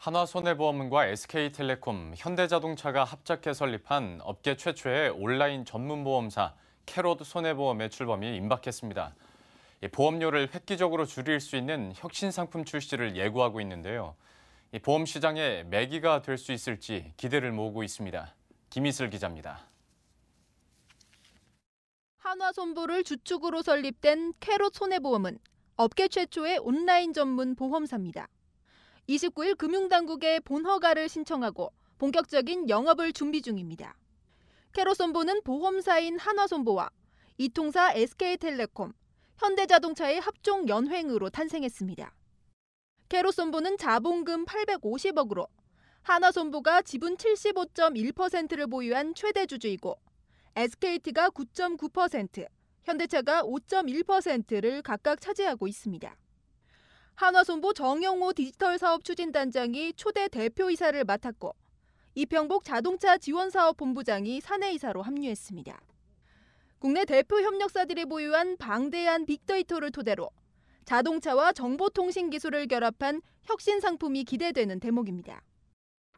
한화손해보험과 SK텔레콤, 현대자동차가 합작해 설립한 업계 최초의 온라인 전문 보험사 캐롯 손해보험의 출범이 임박했습니다. 보험료를 획기적으로 줄일 수 있는 혁신 상품 출시를 예고하고 있는데요. 보험 시장의 매기가 될 수 있을지 기대를 모으고 있습니다. 김희슬 기자입니다. 한화손보를 주축으로 설립된 캐롯 손해보험은 업계 최초의 온라인 전문 보험사입니다. 29일 금융당국에 본허가를 신청하고 본격적인 영업을 준비 중입니다. 캐롯손보는 보험사인 한화손보와 이통사 SK텔레콤, 현대자동차의 합종 연횡으로 탄생했습니다. 캐롯손보는 자본금 850억으로 한화손보가 지분 75.1%를 보유한 최대 주주이고 SKT가 9.9%, 현대차가 5.1%를 각각 차지하고 있습니다. 한화손보 정영호 디지털 사업 추진단장이 초대 대표이사를 맡았고 이평복 자동차 지원사업 본부장이 사내이사로 합류했습니다. 국내 대표 협력사들이 보유한 방대한 빅데이터를 토대로 자동차와 정보통신 기술을 결합한 혁신 상품이 기대되는 대목입니다.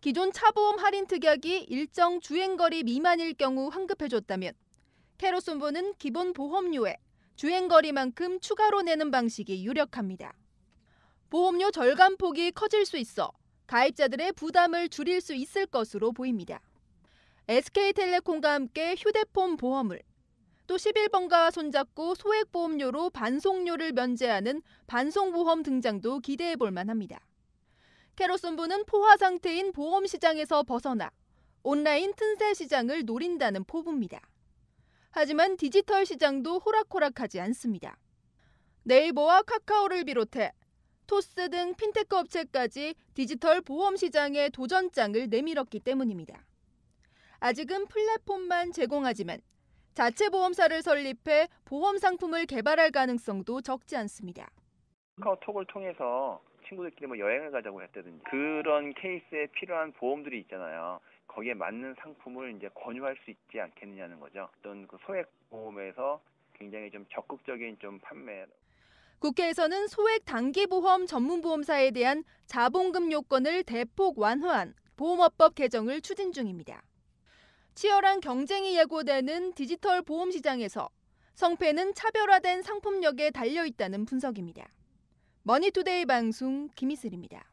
기존 차보험 할인 특약이 일정 주행거리 미만일 경우 환급해줬다면 캐로손보는 기본 보험료에 주행거리만큼 추가로 내는 방식이 유력합니다. 보험료 절감 폭이 커질 수 있어 가입자들의 부담을 줄일 수 있을 것으로 보입니다. SK텔레콤과 함께 휴대폰 보험을 또 11번가와 손잡고 소액보험료로 반송료를 면제하는 반송보험 등장도 기대해 볼 만합니다. 캐로손부는 포화 상태인 보험 시장에서 벗어나 온라인 틈새 시장을 노린다는 포부입니다. 하지만 디지털 시장도 호락호락하지 않습니다. 네이버와 카카오를 비롯해 토스 등 핀테크 업체까지 디지털 보험 시장에 도전장을 내밀었기 때문입니다. 아직은 플랫폼만 제공하지만 자체 보험사를 설립해 보험 상품을 개발할 가능성도 적지 않습니다. 카카오톡을 통해서 친구들끼리 뭐 여행을 가자고 했다든지 그런 케이스에 필요한 보험들이 있잖아요. 거기에 맞는 상품을 이제 권유할 수 있지 않겠느냐는 거죠. 어떤 그 소액 보험에서 굉장히 좀 적극적인 좀 판매 국회에서는 소액 단기보험 전문보험사에 대한 자본금 요건을 대폭 완화한 보험업법 개정을 추진 중입니다. 치열한 경쟁이 예고되는 디지털 보험 시장에서 성패는 차별화된 상품력에 달려 있다는 분석입니다. 머니투데이 방송 김희슬입니다.